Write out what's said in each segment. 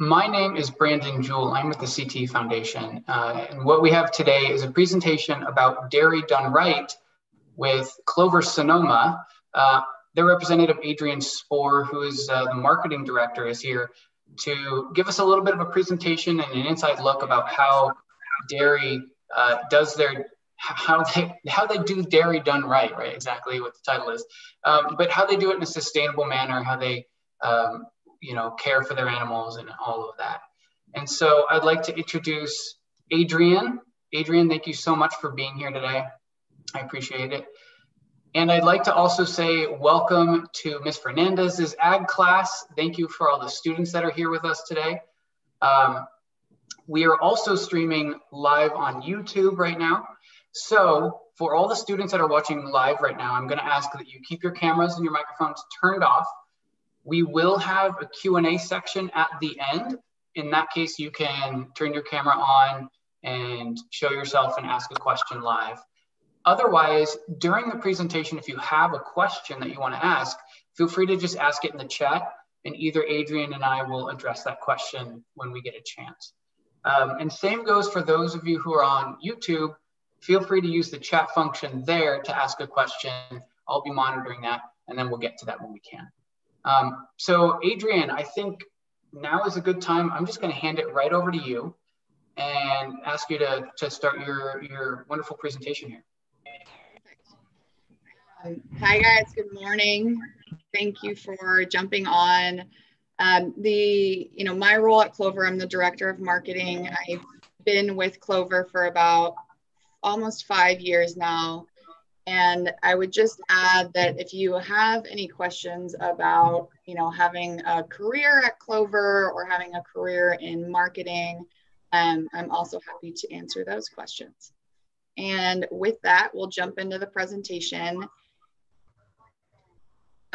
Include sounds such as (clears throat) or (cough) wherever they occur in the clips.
My name is Brandon Jewell. I'm with the CTE Foundation. Uh, and what we have today is a presentation about dairy done right with Clover Sonoma. Uh, their representative, Adrian Spohr, who is uh, the marketing director, is here to give us a little bit of a presentation and an inside look about how dairy uh, does their how they how they do dairy done right, right? Exactly what the title is, um, but how they do it in a sustainable manner, how they um, you know care for their animals and all of that. And so I'd like to introduce Adrian. Adrian, thank you so much for being here today. I appreciate it. And I'd like to also say welcome to Ms. Fernandez's ag class. Thank you for all the students that are here with us today. Um, we are also streaming live on YouTube right now. So for all the students that are watching live right now, I'm gonna ask that you keep your cameras and your microphones turned off. We will have a Q&A section at the end. In that case, you can turn your camera on and show yourself and ask a question live. Otherwise, during the presentation, if you have a question that you want to ask, feel free to just ask it in the chat and either Adrian and I will address that question when we get a chance. Um, and same goes for those of you who are on YouTube. Feel free to use the chat function there to ask a question. I'll be monitoring that and then we'll get to that when we can. Um, so Adrian, I think now is a good time. I'm just gonna hand it right over to you and ask you to, to start your, your wonderful presentation here. Hi guys, good morning. Thank you for jumping on. Um, the, you know, my role at Clover, I'm the director of marketing. I've been with Clover for about almost five years now. And I would just add that if you have any questions about, you know, having a career at Clover or having a career in marketing, um, I'm also happy to answer those questions. And with that, we'll jump into the presentation.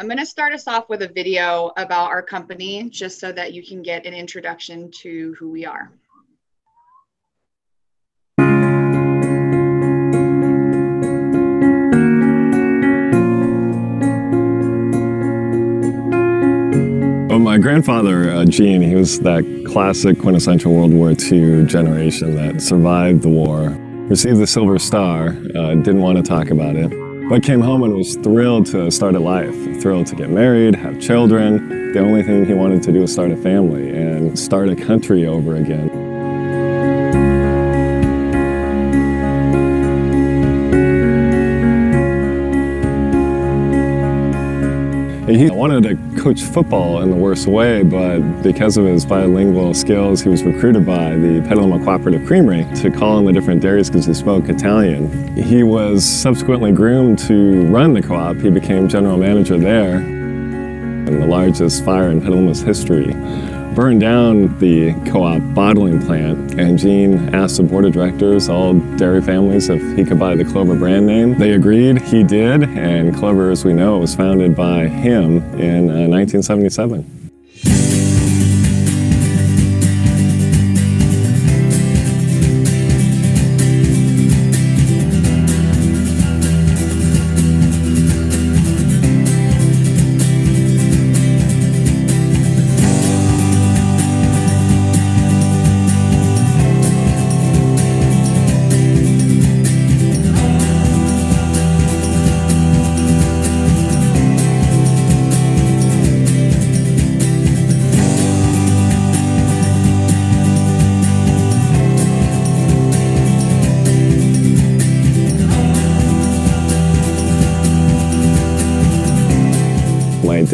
I'm going to start us off with a video about our company just so that you can get an introduction to who we are. Grandfather, uh, Gene, he was that classic quintessential World War II generation that survived the war, received the Silver Star, uh, didn't want to talk about it, but came home and was thrilled to start a life, thrilled to get married, have children. The only thing he wanted to do was start a family and start a country over again. He wanted to coach football in the worst way, but because of his bilingual skills, he was recruited by the Petaluma Cooperative Creamery to call on the different dairies because he spoke Italian. He was subsequently groomed to run the co-op. He became general manager there. And the largest fire in Petaluma's history burned down the co-op bottling plant and Gene asked the board of directors, all dairy families, if he could buy the Clover brand name. They agreed, he did, and Clover, as we know, it was founded by him in uh, 1977.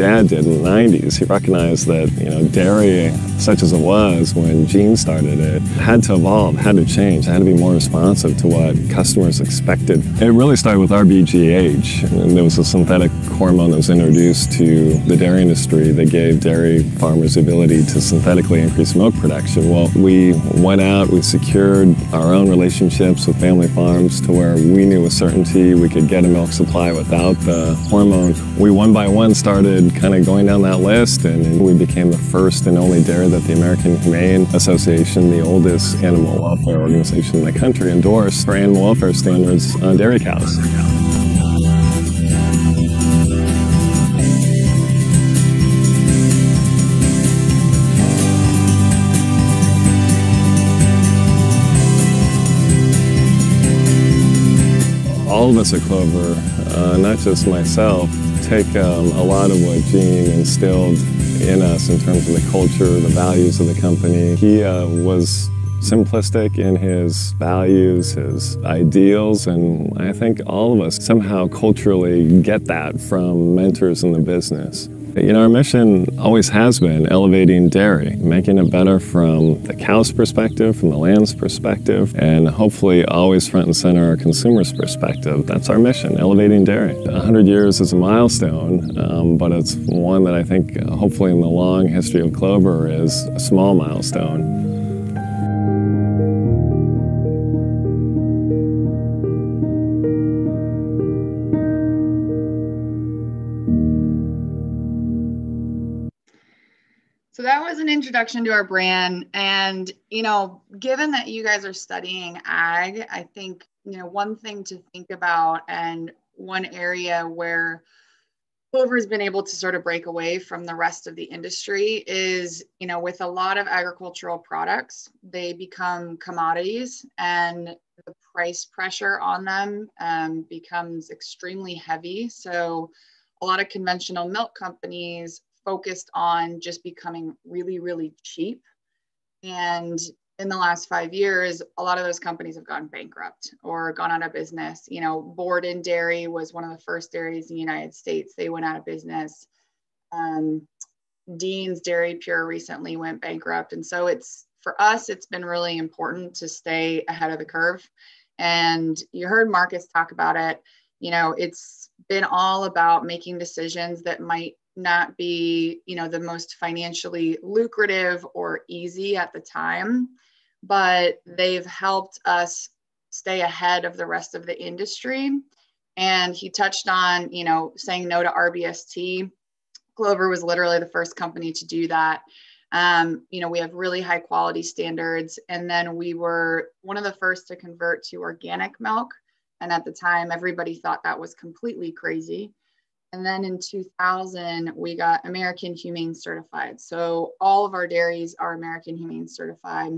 Dad did in the 90s. He recognized that, you know, dairy, such as it was when Gene started it, had to evolve, had to change, had to be more responsive to what customers expected. It really started with RBGH. And there was a synthetic hormone that was introduced to the dairy industry that gave dairy farmers the ability to synthetically increase milk production. Well, we went out, we secured our own relationships with family farms to where we knew with certainty we could get a milk supply without the hormone. We one by one started kind of going down that list and we became the first and only dairy that the American Humane Association, the oldest animal welfare organization in the country, endorsed for animal welfare standards on dairy cows. Us at Clover, uh, not just myself, take um, a lot of what Gene instilled in us in terms of the culture, the values of the company. He uh, was simplistic in his values, his ideals, and I think all of us somehow culturally get that from mentors in the business. You know, our mission always has been elevating dairy, making it better from the cow's perspective, from the land's perspective, and hopefully always front and center our consumer's perspective. That's our mission, elevating dairy. 100 years is a milestone, um, but it's one that I think uh, hopefully in the long history of Clover is a small milestone. Introduction to our brand. And, you know, given that you guys are studying ag, I think, you know, one thing to think about and one area where Clover has been able to sort of break away from the rest of the industry is, you know, with a lot of agricultural products, they become commodities and the price pressure on them um, becomes extremely heavy. So a lot of conventional milk companies focused on just becoming really, really cheap. And in the last five years, a lot of those companies have gone bankrupt or gone out of business. You know, Borden Dairy was one of the first dairies in the United States. They went out of business. Um, Dean's Dairy Pure recently went bankrupt. And so it's for us, it's been really important to stay ahead of the curve. And you heard Marcus talk about it. You know, it's been all about making decisions that might not be you know the most financially lucrative or easy at the time but they've helped us stay ahead of the rest of the industry. And he touched on you know saying no to rbst clover was literally the first company to do that. Um, you know we have really high quality standards. And then we were one of the first to convert to organic milk. And at the time everybody thought that was completely crazy and then in 2000, we got American Humane Certified. So all of our dairies are American Humane Certified.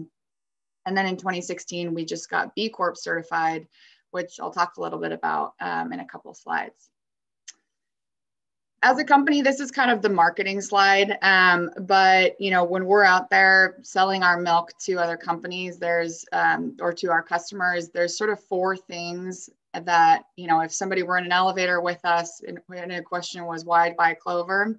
And then in 2016, we just got B Corp certified, which I'll talk a little bit about um, in a couple slides. As a company, this is kind of the marketing slide. Um, but you know, when we're out there selling our milk to other companies, there's um, or to our customers, there's sort of four things that you know if somebody were in an elevator with us and, a question was why buy clover?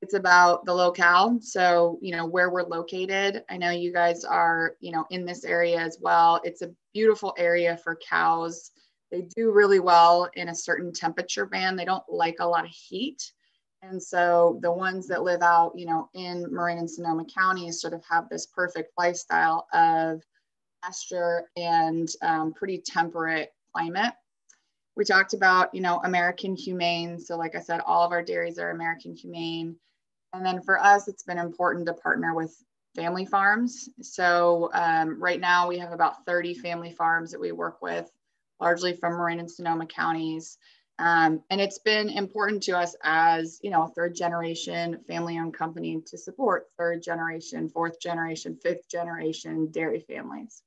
It's about the locale. So you know where we're located. I know you guys are you know in this area as well. It's a beautiful area for cows. They do really well in a certain temperature band. They don't like a lot of heat. And so the ones that live out you know in marin and sonoma counties sort of have this perfect lifestyle of pasture and um, pretty temperate climate. We talked about, you know, American Humane. So like I said, all of our dairies are American Humane. And then for us, it's been important to partner with family farms. So um, right now we have about 30 family farms that we work with, largely from Marin and Sonoma counties. Um, and it's been important to us as, you know, a third generation family owned company to support third generation, fourth generation, fifth generation dairy families.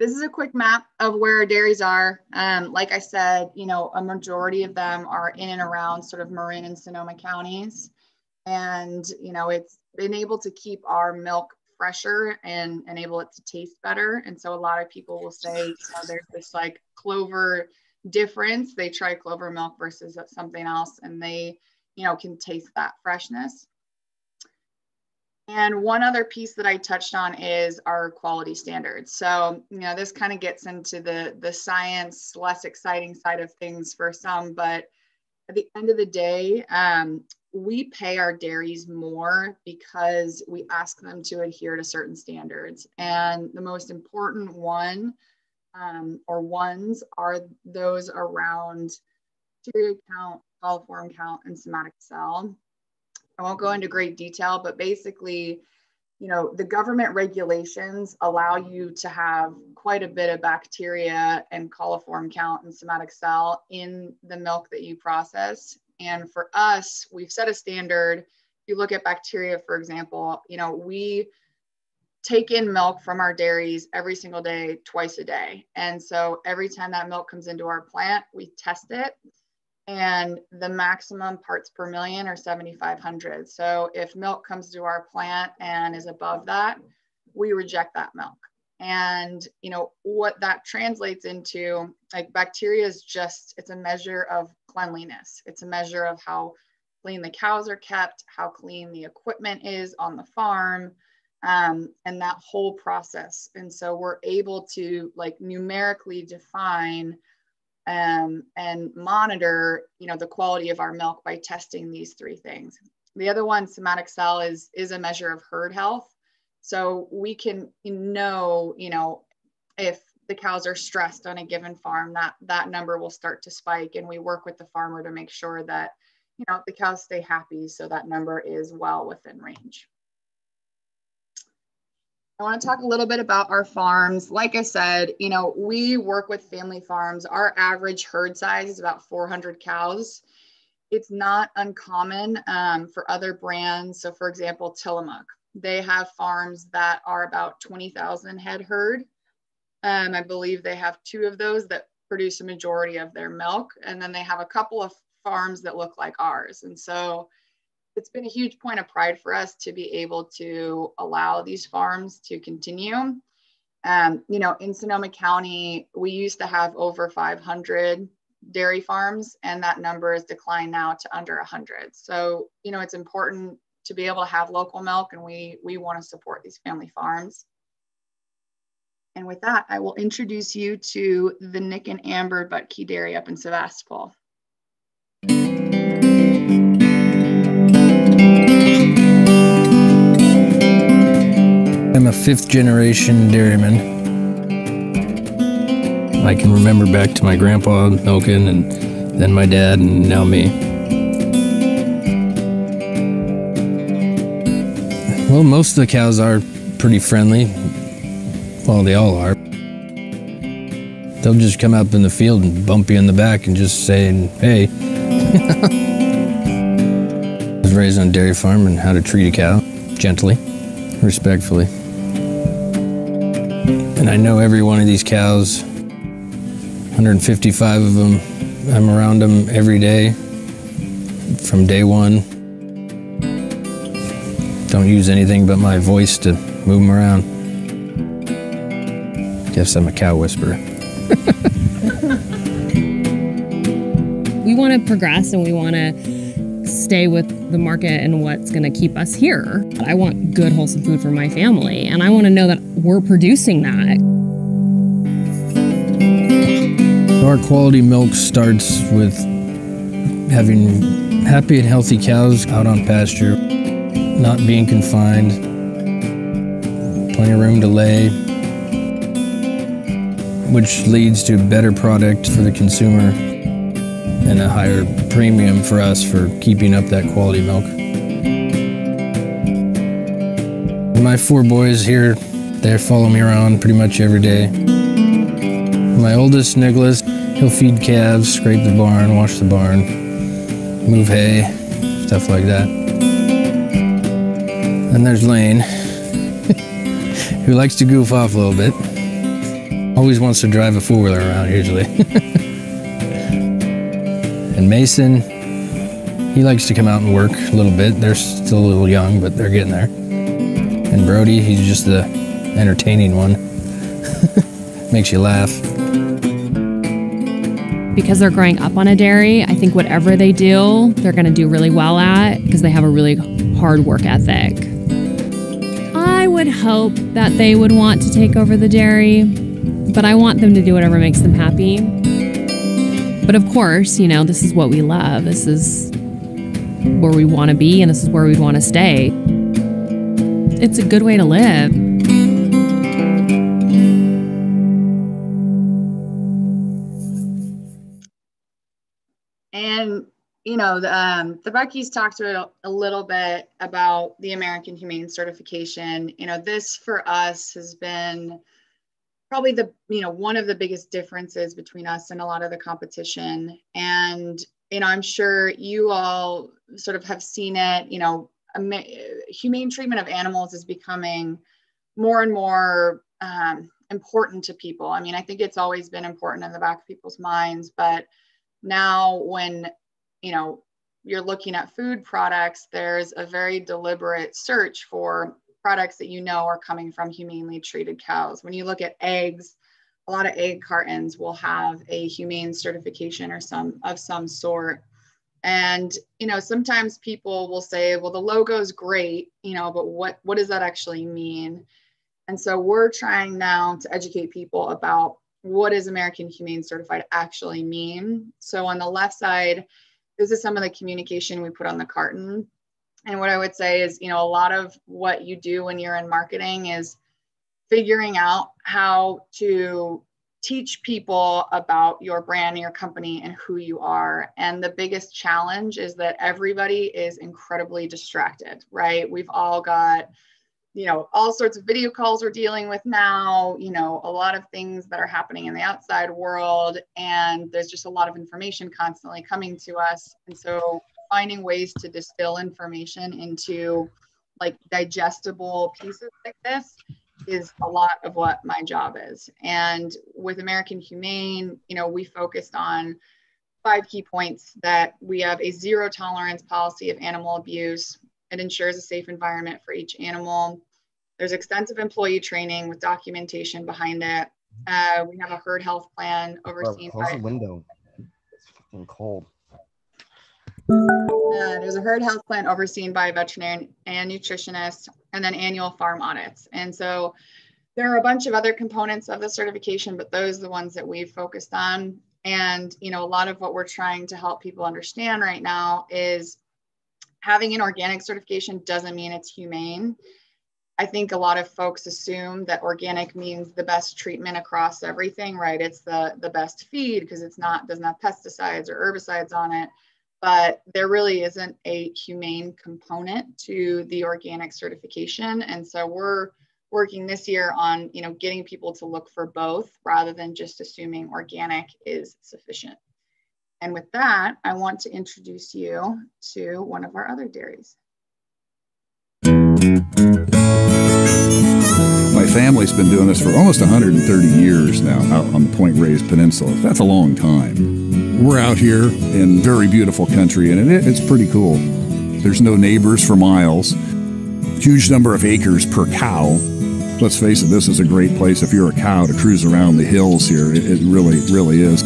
This is a quick map of where our dairies are. Um, like I said, you know, a majority of them are in and around sort of Marin and Sonoma counties. And, you know, it's been able to keep our milk fresher and enable it to taste better. And so a lot of people will say, you know, there's this like clover difference. They try clover milk versus something else and they, you know, can taste that freshness. And one other piece that I touched on is our quality standards. So, you know, this kind of gets into the the science, less exciting side of things for some, but at the end of the day, um, we pay our dairies more because we ask them to adhere to certain standards. And the most important one um, or ones are those around bacteria count, coliform count, and somatic cell. I won't go into great detail, but basically, you know, the government regulations allow you to have quite a bit of bacteria and coliform count and somatic cell in the milk that you process. And for us, we've set a standard. If you look at bacteria, for example, you know, we take in milk from our dairies every single day, twice a day. And so every time that milk comes into our plant, we test it. And the maximum parts per million are 7,500. So if milk comes to our plant and is above that, we reject that milk. And you know what that translates into, like bacteria is just it's a measure of cleanliness. It's a measure of how clean the cows are kept, how clean the equipment is on the farm, um, and that whole process. And so we're able to like numerically define um, and monitor, you know, the quality of our milk by testing these three things. The other one, somatic cell, is is a measure of herd health. So we can know, you know, if the cows are stressed on a given farm, that that number will start to spike, and we work with the farmer to make sure that, you know, the cows stay happy, so that number is well within range. I want to talk a little bit about our farms. Like I said, you know, we work with family farms. Our average herd size is about 400 cows. It's not uncommon um, for other brands. So, for example, Tillamook, they have farms that are about 20,000 head herd. Um, I believe they have two of those that produce a majority of their milk. And then they have a couple of farms that look like ours. And so, it's been a huge point of pride for us to be able to allow these farms to continue. Um, you know, in Sonoma County, we used to have over 500 dairy farms, and that number has declined now to under 100. So, you know, it's important to be able to have local milk, and we we want to support these family farms. And with that, I will introduce you to the Nick and Amber Buttke Dairy up in Sebastopol. Fifth generation dairyman. I can remember back to my grandpa milking and then my dad and now me. Well, most of the cows are pretty friendly. Well, they all are. They'll just come up in the field and bump you in the back and just say, hey. (laughs) I was raised on a dairy farm and how to treat a cow gently, respectfully. And I know every one of these cows, 155 of them, I'm around them every day from day one. Don't use anything but my voice to move them around. Guess I'm a cow whisperer. (laughs) we want to progress and we want to stay with the market and what's going to keep us here. I want good, wholesome food for my family, and I want to know that we're producing that. Our quality milk starts with having happy and healthy cows out on pasture, not being confined, plenty of room to lay, which leads to better product for the consumer and a higher premium for us for keeping up that quality milk. My four boys here, they follow me around pretty much every day. My oldest, Nicholas, he'll feed calves, scrape the barn, wash the barn, move hay, stuff like that. And there's Lane, (laughs) who likes to goof off a little bit. Always wants to drive a four-wheeler around usually. (laughs) and Mason, he likes to come out and work a little bit. They're still a little young, but they're getting there. And Brody, he's just the entertaining one. (laughs) Makes you laugh. Because they're growing up on a dairy, I think whatever they do, they're going to do really well at because they have a really hard work ethic. I would hope that they would want to take over the dairy, but I want them to do whatever makes them happy. But of course, you know, this is what we love. This is where we want to be, and this is where we'd want to stay. It's a good way to live. And you know, the, um, the Buttke's talked a, a little bit about the American Humane Certification. You know, this for us has been probably the you know one of the biggest differences between us and a lot of the competition and you know i'm sure you all sort of have seen it you know humane treatment of animals is becoming more and more um, important to people. I mean, I think it's always been important in the back of people's minds, but now when you know you're looking at food products, there's a very deliberate search for products that you know are coming from humanely treated cows. When you look at eggs, a lot of egg cartons will have a humane certification or some of some sort. And you know, sometimes people will say, "Well, the logo is great, you know, but what what does that actually mean?" And so we're trying now to educate people about what does American Humane Certified actually mean. So on the left side, this is some of the communication we put on the carton. And what I would say is, you know, a lot of what you do when you're in marketing is figuring out how to teach people about your brand, your company, and who you are. And the biggest challenge is that everybody is incredibly distracted, right? We've all got you know all sorts of video calls we're dealing with now you know a lot of things that are happening in the outside world and there's just a lot of information constantly coming to us and so finding ways to distill information into like digestible pieces like this is a lot of what my job is and with american humane you know we focused on five key points that we have a zero tolerance policy of animal abuse it ensures a safe environment for each animal. There's extensive employee training with documentation behind it. Uh, we have a herd health plan overseen Close by the window. It's fucking cold. Uh, there's a herd health plan overseen by a veterinarian and nutritionist, and then annual farm audits. And so there are a bunch of other components of the certification, but those are the ones that we've focused on. And you know, a lot of what we're trying to help people understand right now is having an organic certification doesn't mean it's humane. I think a lot of folks assume that organic means the best treatment across everything, right? It's the the best feed because it's not doesn't have pesticides or herbicides on it. But there really isn't a humane component to the organic certification. And so we're working this year on, you know, getting people to look for both rather than just assuming organic is sufficient. And with that, I want to introduce you to one of our other dairies. My family's been doing this for almost 130 years now out on the Point Reyes Peninsula. That's a long time. We're out here in very beautiful country and it, it's pretty cool. There's no neighbors for miles. Huge number of acres per cow. Let's face it, this is a great place if you're a cow to cruise around the hills here. It, it really, really is.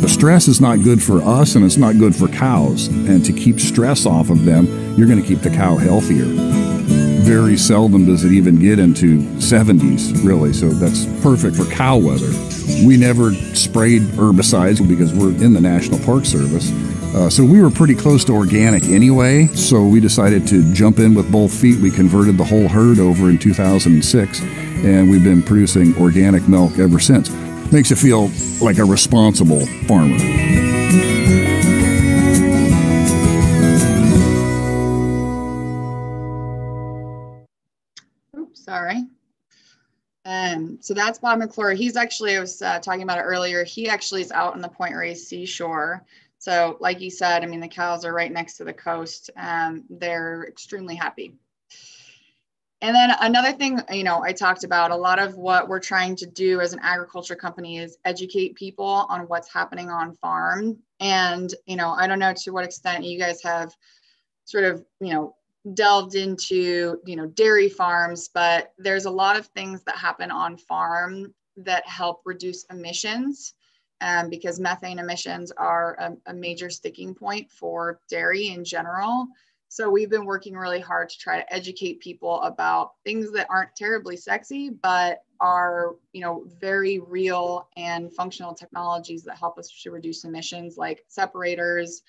The stress is not good for us and it's not good for cows. And to keep stress off of them, you're going to keep the cow healthier. Very seldom does it even get into 70s, really. So that's perfect for cow weather. We never sprayed herbicides because we're in the National Park Service. Uh, so we were pretty close to organic anyway. So we decided to jump in with both feet. We converted the whole herd over in 2006, and we've been producing organic milk ever since makes you feel like a responsible farmer. So that's Bob McClure. He's actually, I was uh, talking about it earlier, he actually is out on the Point Reyes seashore. So like you said, I mean, the cows are right next to the coast. Um, they're extremely happy and then another thing, you know, I talked about a lot of what we're trying to do as an agriculture company is educate people on what's happening on farm. And, you know, I don't know to what extent you guys have sort of, you know, delved into, you know, dairy farms, but there's a lot of things that happen on farm that help reduce emissions. Um, because methane emissions are a, a major sticking point for dairy in general. So we've been working really hard to try to educate people about things that aren't terribly sexy, but are, you know, very real and functional technologies that help us to reduce emissions like separators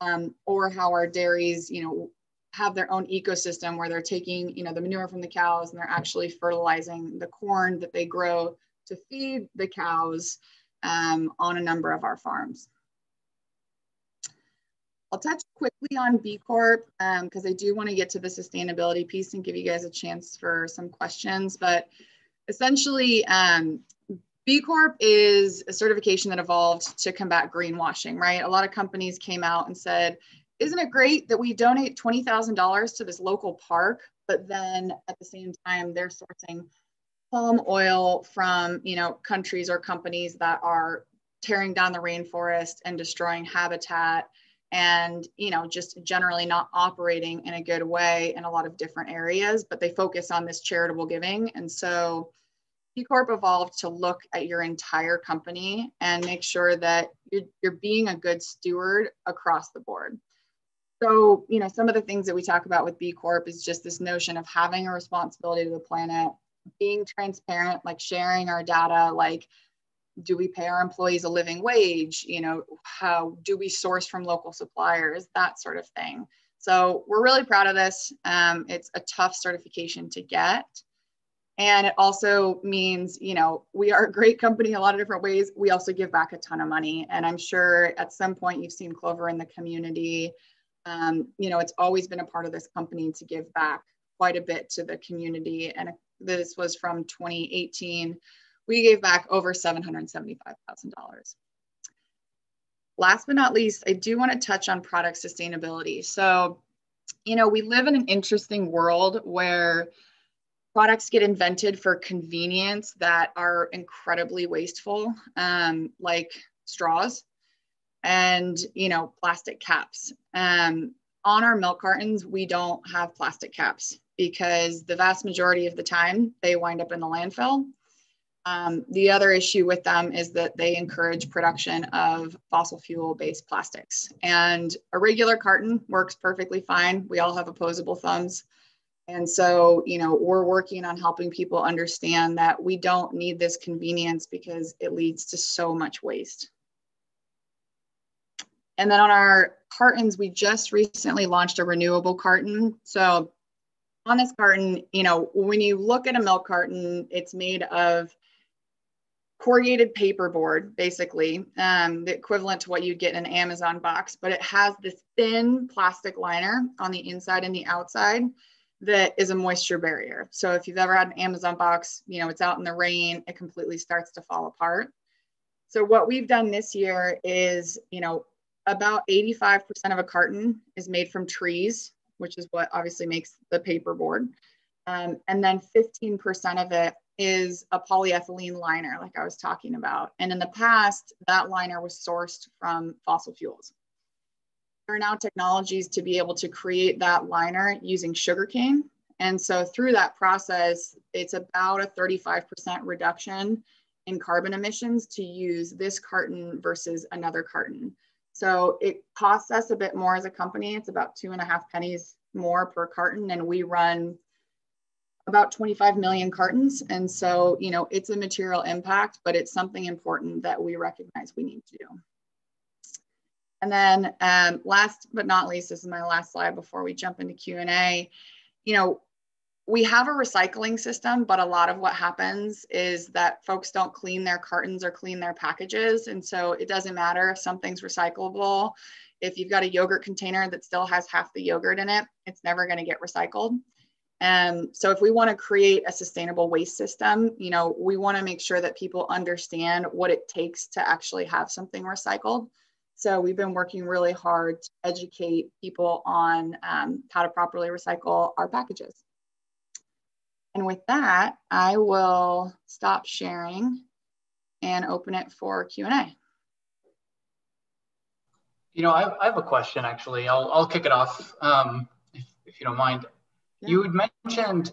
um, or how our dairies, you know, have their own ecosystem where they're taking, you know, the manure from the cows and they're actually fertilizing the corn that they grow to feed the cows um, on a number of our farms. I'll touch quickly on B Corp because um, I do want to get to the sustainability piece and give you guys a chance for some questions. But essentially, um, B Corp is a certification that evolved to combat greenwashing, right? A lot of companies came out and said, isn't it great that we donate $20,000 to this local park, but then at the same time, they're sourcing palm oil from you know countries or companies that are tearing down the rainforest and destroying habitat and you know just generally not operating in a good way in a lot of different areas but they focus on this charitable giving and so B Corp evolved to look at your entire company and make sure that you're, you're being a good steward across the board. So, you know, some of the things that we talk about with B Corp is just this notion of having a responsibility to the planet, being transparent, like sharing our data, like do we pay our employees a living wage? You know, how do we source from local suppliers? That sort of thing. So we're really proud of this. Um, it's a tough certification to get. And it also means, you know, we are a great company in a lot of different ways. We also give back a ton of money. And I'm sure at some point you've seen Clover in the community. Um, you know, it's always been a part of this company to give back quite a bit to the community. And this was from 2018. We gave back over $775,000. Last but not least, I do want to touch on product sustainability. So, you know, we live in an interesting world where products get invented for convenience that are incredibly wasteful, um, like straws and you know plastic caps. Um, on our milk cartons, we don't have plastic caps because the vast majority of the time they wind up in the landfill. Um, the other issue with them is that they encourage production of fossil fuel based plastics. And a regular carton works perfectly fine. We all have opposable thumbs. And so, you know, we're working on helping people understand that we don't need this convenience because it leads to so much waste. And then on our cartons, we just recently launched a renewable carton. So on this carton, you know, when you look at a milk carton, it's made of corrugated paperboard, basically, um, the equivalent to what you'd get in an Amazon box, but it has this thin plastic liner on the inside and the outside that is a moisture barrier. So if you've ever had an Amazon box, you know, it's out in the rain, it completely starts to fall apart. So what we've done this year is, you know, about 85% of a carton is made from trees, which is what obviously makes the paperboard. Um, and then 15% of it is a polyethylene liner, like I was talking about. And in the past, that liner was sourced from fossil fuels there are now technologies to be able to create that liner using sugarcane. And so through that process, it's about a 35% reduction in carbon emissions to use this carton versus another carton. So it costs us a bit more as a company. It's about two and a half pennies more per carton, and we run about 25 million cartons. And so, you know, it's a material impact, but it's something important that we recognize we need to do. And then um, last but not least, this is my last slide before we jump into Q&A. You know, we have a recycling system, but a lot of what happens is that folks don't clean their cartons or clean their packages. And so it doesn't matter if something's recyclable. If you've got a yogurt container that still has half the yogurt in it, it's never going to get recycled. And so if we want to create a sustainable waste system, you know, we want to make sure that people understand what it takes to actually have something recycled. So we've been working really hard to educate people on um, how to properly recycle our packages. With that, I will stop sharing and open it for Q&A. You know, I, I, have a question actually. I'll, I'll kick it off um, if, if, you don't mind. Yeah. You had mentioned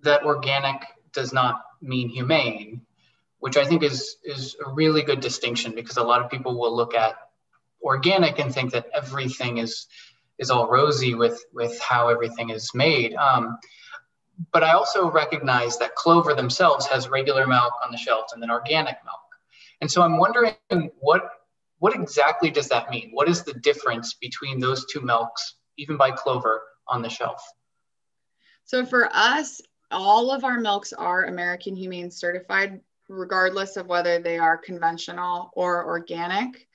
that organic does not mean humane, which I think is, is a really good distinction because a lot of people will look at organic and think that everything is is all rosy with with how everything is made. Um, but I also recognize that Clover themselves has regular milk on the shelves and then organic milk. And so I'm wondering what what exactly does that mean? What is the difference between those two milks, even by Clover, on the shelf? So for us, all of our milks are American Humane certified, regardless of whether they are conventional or organic.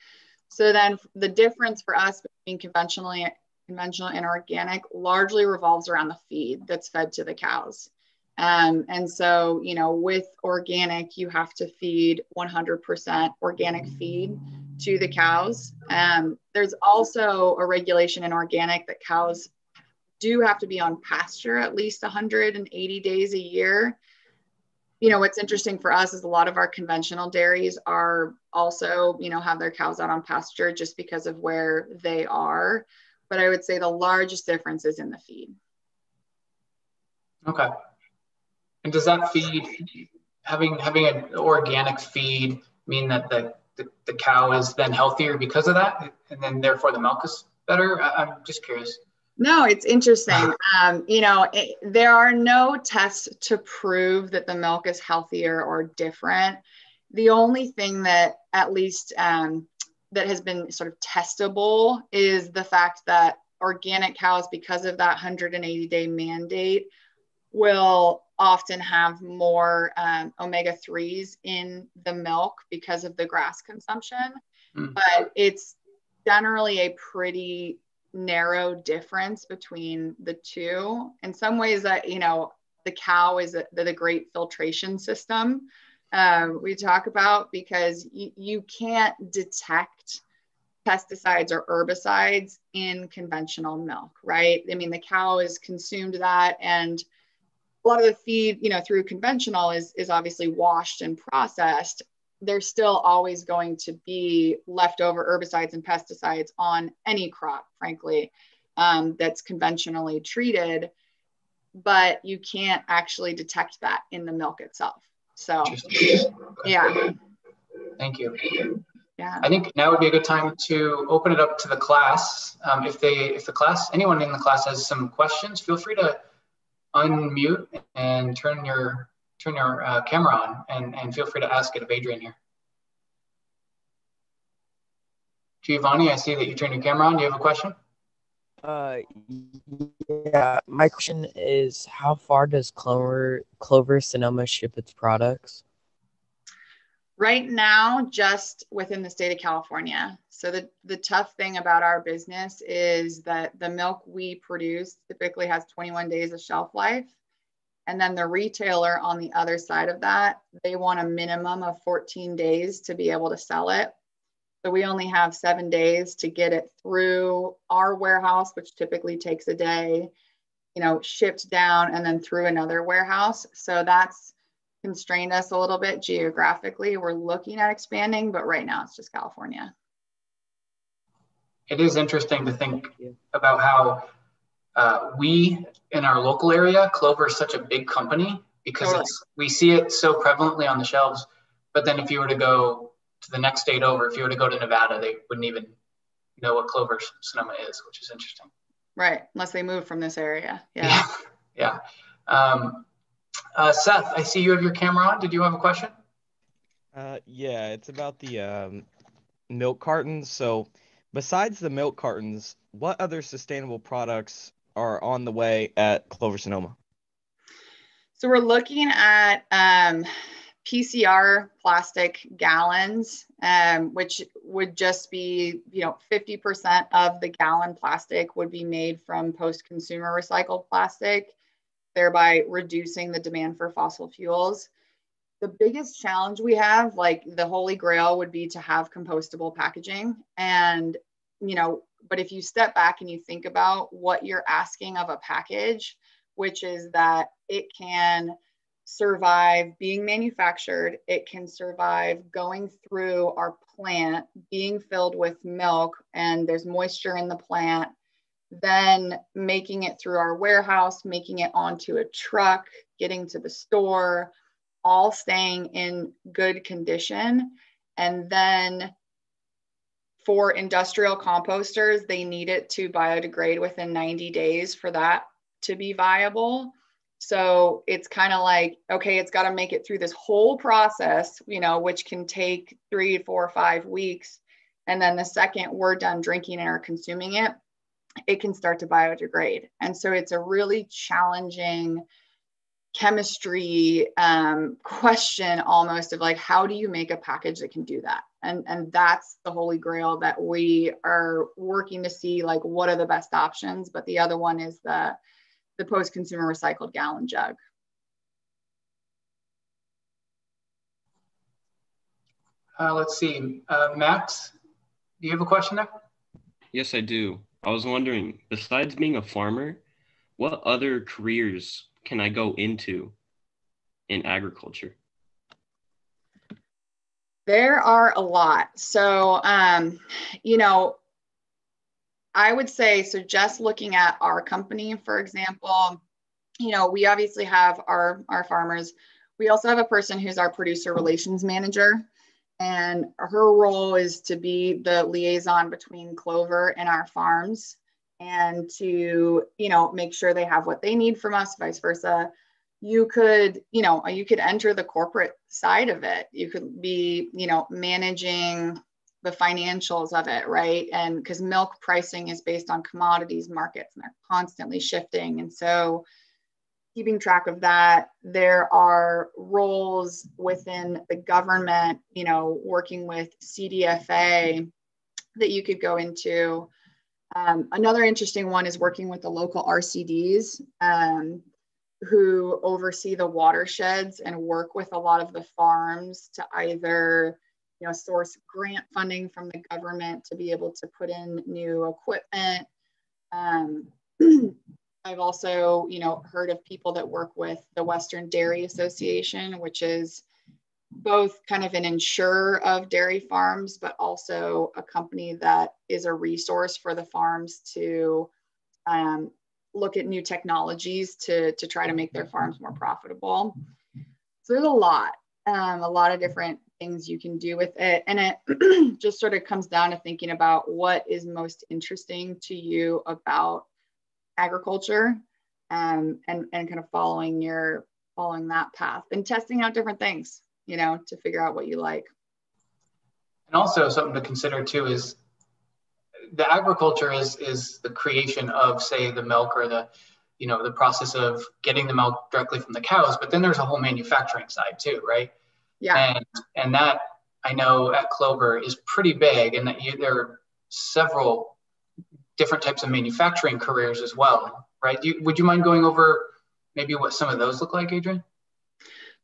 So then the difference for us between conventionally conventional and organic largely revolves around the feed that's fed to the cows. Um, and so, you know, with organic, you have to feed 100% organic feed to the cows. Um, there's also a regulation in organic that cows do have to be on pasture at least 180 days a year. You know, what's interesting for us is a lot of our conventional dairies are also, you know, have their cows out on pasture just because of where they are. But I would say the largest difference is in the feed. Okay. And does that feed having having an organic feed mean that the, the, the cow is then healthier because of that, and then therefore the milk is better? I, am just curious. No, it's interesting. (laughs) Um, you know, it, there are no tests to prove that the milk is healthier or different. The only thing that, at least, um, that has been sort of testable is the fact that organic cows, because of that 180 day mandate, will often have more um, omega 3s in the milk because of the grass consumption. Mm. But it's generally a pretty narrow difference between the two. In some ways, that you know, the cow is a, the great filtration system um, we talk about because y- you can't detect pesticides or herbicides in conventional milk, right? I mean, the cow has consumed that and a lot of the feed, you know, through conventional is is obviously washed and processed. There's still always going to be leftover herbicides and pesticides on any crop, frankly, um, that's conventionally treated, but you can't actually detect that in the milk itself. So, yeah. Thank you. Yeah. I think now would be a good time to open it up to the class. Um, if they, if the class, anyone in the class has some questions, feel free to unmute and turn your turn your uh, camera on and, and feel free to ask it of Adrian here. Giovanni, I see that you turned your camera on. Do you have a question? Uh, yeah. My question is, how far does Clover Clover Sonoma ship its products? right now just within the state of california so the, the tough thing about our business is that the milk we produce typically has 21 days of shelf life and then the retailer on the other side of that they want a minimum of 14 days to be able to sell it so we only have seven days to get it through our warehouse which typically takes a day you know shipped down and then through another warehouse so that's constrained us a little bit geographically. We're looking at expanding, but right now it's just California. It is interesting to think about how uh, we in our local area, Clover is such a big company because totally. it's, we see it so prevalently on the shelves. But then if you were to go to the next state over, if you were to go to Nevada, they wouldn't even know what Clover Sonoma is, which is interesting. Right, unless they move from this area. Yeah. Yeah. (laughs) yeah. Um, uh, Seth, I see you have your camera on. Did you have a question? Uh, yeah, it's about the um, milk cartons. So, besides the milk cartons, what other sustainable products are on the way at Clover Sonoma? So, we're looking at um, PCR plastic gallons, um, which would just be, you know, 50% of the gallon plastic would be made from post consumer recycled plastic thereby reducing the demand for fossil fuels. The biggest challenge we have, like the holy grail, would be to have compostable packaging. And, you know, but if you step back and you think about what you're asking of a package, which is that it can survive being manufactured, it can survive going through our plant, being filled with milk, and there's moisture in the plant then making it through our warehouse, making it onto a truck, getting to the store, all staying in good condition. And then for industrial composters, they need it to biodegrade within 90 days for that to be viable. So it's kind of like, okay, it's got to make it through this whole process, you know, which can take three, four, five weeks. And then the second we're done drinking and are consuming it, it can start to biodegrade. And so it's a really challenging chemistry um, (laughs) question almost of like, how do you make a package that can do that? And, and that's the holy grail that we are working to see like what are the best options. But the other one is the, the post-consumer recycled gallon jug. Uh, let's see, uh, Max, do you have a question there? Yes, I do. I was wondering, besides being a farmer, what other careers can I go into in agriculture? There are a lot. So, um, you know, I would say so. Just looking at our company, for example, you know, we obviously have our our farmers. We also have a person who's our producer relations manager, and her role is to be the liaison between Clover and our farms, and to you know make sure they have what they need from us, vice versa you could you know you could enter the corporate side of it you could be you know managing the financials of it right? And because milk pricing is based on commodities markets and they're constantly shifting. And so keeping track of that there are roles within the government you know working with cdfa that you could go into. Um, another interesting one is working with the local rcds um, who oversee the watersheds and work with a lot of the farms to either you know source grant funding from the government to be able to put in new equipment um, (clears throat) i've also you know heard of people that work with the western dairy association which is both kind of an insurer of dairy farms but also a company that is a resource for the farms to um, look at new technologies to, to try to make their farms more profitable. So there's a lot, um, a lot of different things you can do with it. And it (clears throat) just sort of comes down to thinking about what is most interesting to you about agriculture um, and, and kind of following your following that path and testing out different things, you know, to figure out what you like. And also something to consider too is the agriculture is is the creation of say the milk or the you know the process of getting the milk directly from the cows but then there's a whole manufacturing side too right yeah and and that i know at clover is pretty big and that you, there are several different types of manufacturing careers as well right you, would you mind going over maybe what some of those look like adrian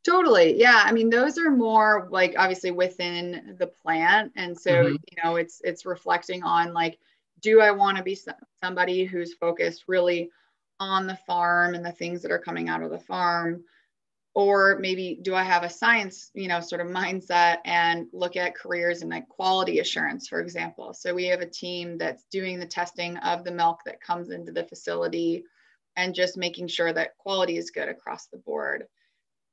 Totally. Yeah. I mean, those are more like obviously within the plant. And so, mm-hmm. you know, it's it's reflecting on like, do I want to be somebody who's focused really on the farm and the things that are coming out of the farm? Or maybe do I have a science, you know, sort of mindset and look at careers in like quality assurance, for example. So we have a team that's doing the testing of the milk that comes into the facility and just making sure that quality is good across the board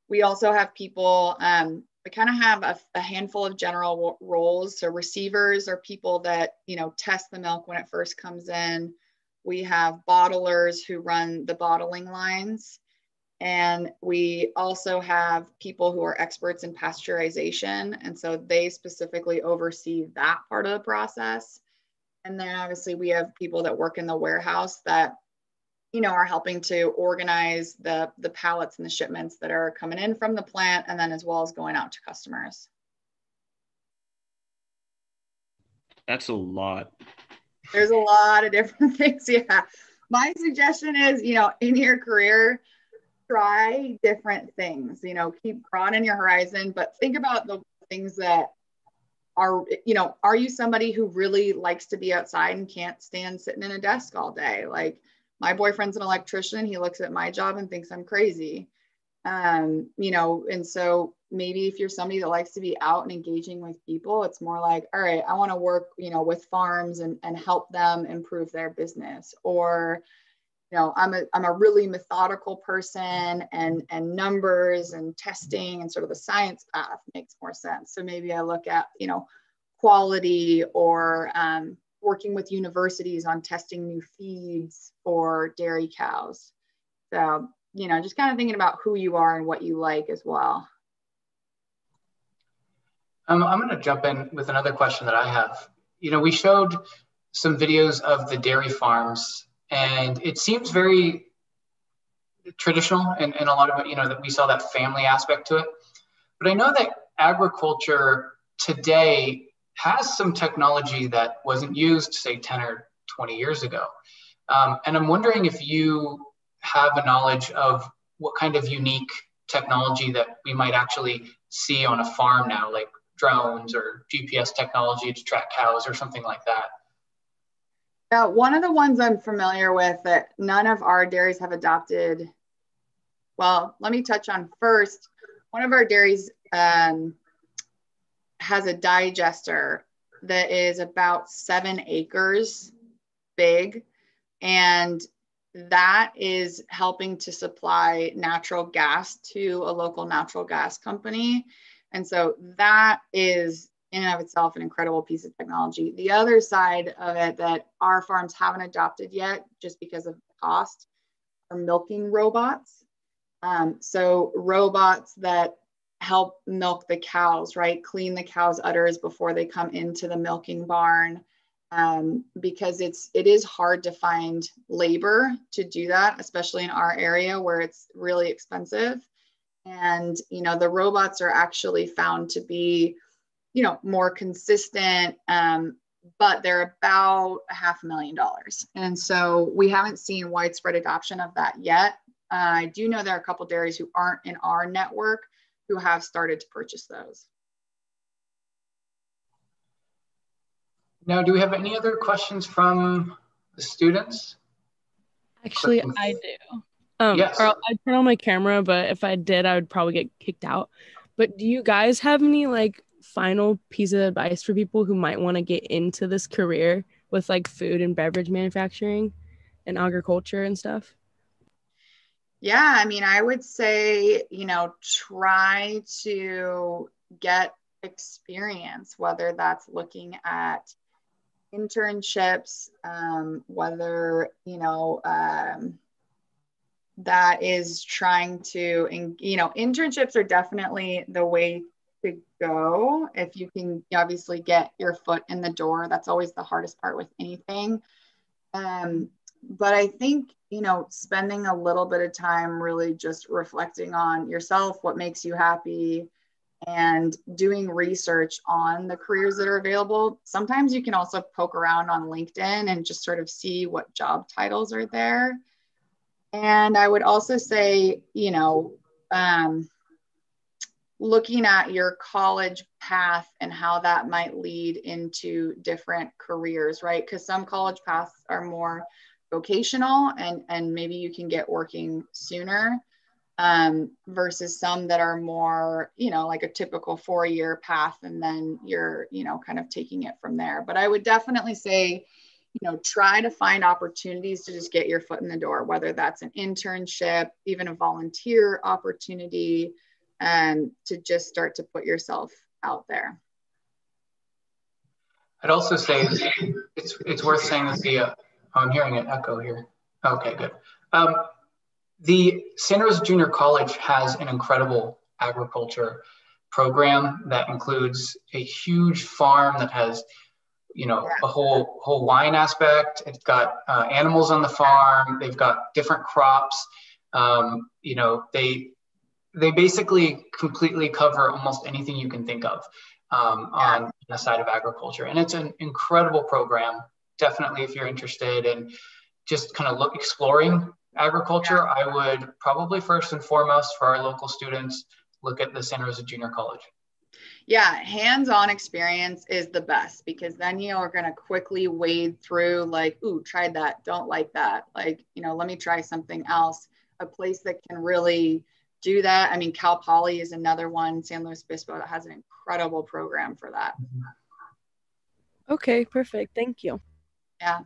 we also have people, um, we kind of have a, a, handful of general roles. So receivers are people that, you know, test the milk when it first comes in. We have bottlers who run the bottling lines. And we also have people who are experts in pasteurization. And so they specifically oversee that part of the process. And then obviously we have people that work in the warehouse that you know, are helping to organize the, the pallets and the shipments that are coming in from the plant and then as well as going out to customers. That's a lot. There's a lot of different (laughs) things. Yeah. My suggestion is, you know, in your career, try different things, you know, keep broadening your horizon, but think about the things that are, you know, are you somebody who really likes to be outside and can't stand sitting in a desk all day? Like, my boyfriend's an electrician he looks at my job and thinks i'm crazy um, you know and so maybe if you're somebody that likes to be out and engaging with people it's more like all right i want to work you know with farms and, and help them improve their business or you know i'm a i'm a really methodical person and and numbers and testing and sort of the science path makes more sense so maybe i look at you know quality or um, working with universities on testing new feeds for dairy cows. So, you know, just kind of thinking about who you are and what you like as well. Um, I'm going to jump in with another question that I have. You know, we showed some videos of the dairy farms, and it seems very traditional and, a lot of it, you know, that we saw that family aspect to it. But I know that agriculture today has some technology that wasn't used, say, 10 or 20 years ago. Um, and I'm wondering if you have a knowledge of what kind of unique technology that we might actually see on a farm now, like drones or GPS technology to track cows or something like that. Yeah, one of the ones I'm familiar with that none of our dairies have adopted. Well, let me touch on first. One of our dairies um, has a digester that is about seven acres big. And that is helping to supply natural gas to a local natural gas company. And so that is in and of itself an incredible piece of technology. The other side of it that our farms haven't adopted yet, just because of cost, are milking robots. Um, so robots that help milk the cows, right? Clean the cows' udders before they come into the milking barn. Um, because it's it is hard to find labor to do that, especially in our area where it's really expensive. And you know the robots are actually found to be, you know, more consistent, um, but they're about a half a million dollars. And so we haven't seen widespread adoption of that yet. Uh, I do know there are a couple dairies who aren't in our network who have started to purchase those. Now, do we have any other questions from the students? Actually, I do. Um, yes. I'd turn on my camera, but if I did, I would probably get kicked out. But do you guys have any like final piece of advice for people who might want to get into this career with like food and beverage manufacturing and agriculture and stuff? Yeah, I mean, I would say, you know, try to get experience, whether that's looking at internships, um, whether, you know, um, that is trying to, you know, internships are definitely the way to go. If you can obviously get your foot in the door, that's always the hardest part with anything. Um, but I think, you know, spending a little bit of time really just reflecting on yourself, what makes you happy, and doing research on the careers that are available. Sometimes you can also poke around on LinkedIn and just sort of see what job titles are there. And I would also say, you know, um, looking at your college path and how that might lead into different careers, right? Because some college paths are more vocational and and maybe you can get working sooner um, versus some that are more you know like a typical four year path and then you're you know kind of taking it from there but i would definitely say you know try to find opportunities to just get your foot in the door whether that's an internship even a volunteer opportunity um, to just start to put yourself out there i'd also say it's it's worth saying that the uh, Oh, I'm hearing an echo here. Okay, good. Um, the Santa Rosa Junior College has an incredible agriculture program that includes a huge farm that has, you know, a whole whole wine aspect. It's got uh, animals on the farm. They've got different crops. Um, you know, they they basically completely cover almost anything you can think of um, on the side of agriculture, and it's an incredible program definitely if you're interested in just kind of look exploring agriculture, I would probably first and foremost for our local students look at the Santa Rosa Junior College. Yeah, hands-on experience is the best because then you we're gonna quickly wade through like, ooh, tried that, don't like that. Like, you know, let me try something else. A place that can really do that. I mean, Cal Poly is another one, San Luis Obispo that has an incredible program for that. Okay, perfect. Thank you. Yeah.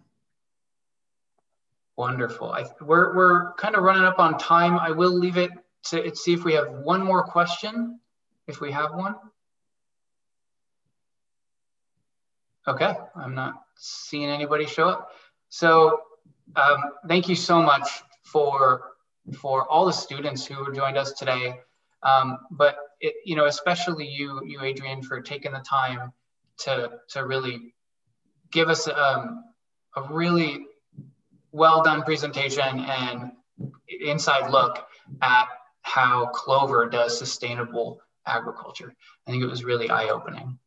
Wonderful. I, we're, we're kind of running up on time. I will leave it to see if we have one more question, if we have one. Okay, I'm not seeing anybody show up. So um, thank you so much for for all the students who joined us today. Um, but it, you know, especially you, you Adrian, for taking the time to to really give us um, a really well done presentation and inside look at how Clover does sustainable agriculture. I think it was really eye opening.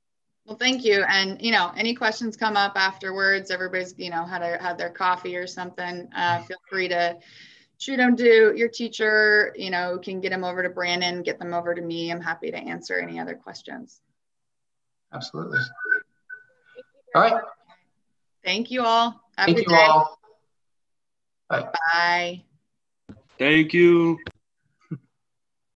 Well, thank you. And you know, any questions come up afterwards, everybody's you know had a, had their coffee or something. Uh, feel free to shoot them to your teacher. You know, can get them over to Brandon, get them over to me. I'm happy to answer any other questions. Absolutely. All right. Thank you all. Have Thank you day. all. Bye. Bye. Thank you.